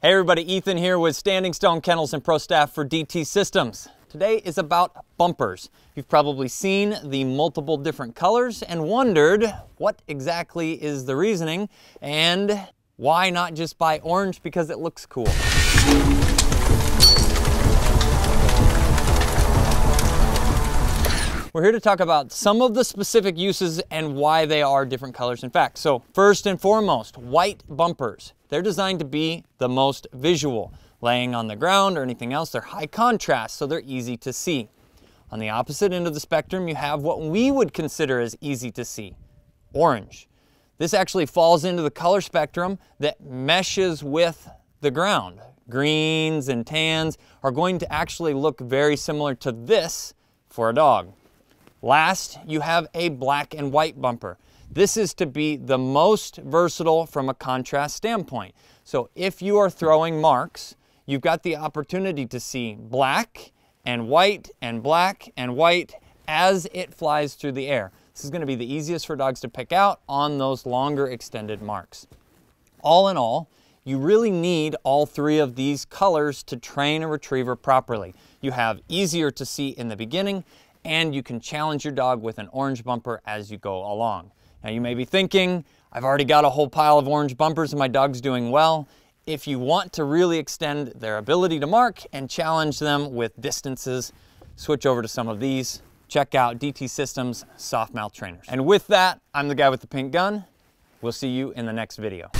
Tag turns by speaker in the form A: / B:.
A: Hey everybody, Ethan here with Standing Stone Kennels and Pro Staff for DT Systems. Today is about bumpers. You've probably seen the multiple different colors and wondered what exactly is the reasoning and why not just buy orange because it looks cool. We're here to talk about some of the specific uses and why they are different colors in fact. So first and foremost, white bumpers. They're designed to be the most visual. Laying on the ground or anything else, they're high contrast, so they're easy to see. On the opposite end of the spectrum, you have what we would consider as easy to see, orange. This actually falls into the color spectrum that meshes with the ground. Greens and tans are going to actually look very similar to this for a dog. Last, you have a black and white bumper. This is to be the most versatile from a contrast standpoint. So if you are throwing marks, you've got the opportunity to see black and white and black and white as it flies through the air. This is going to be the easiest for dogs to pick out on those longer extended marks. All in all, you really need all three of these colors to train a retriever properly. You have easier to see in the beginning and you can challenge your dog with an orange bumper as you go along. Now you may be thinking, I've already got a whole pile of orange bumpers and my dog's doing well. If you want to really extend their ability to mark and challenge them with distances, switch over to some of these. Check out DT Systems Soft Mouth Trainers. And with that, I'm the guy with the pink gun. We'll see you in the next video.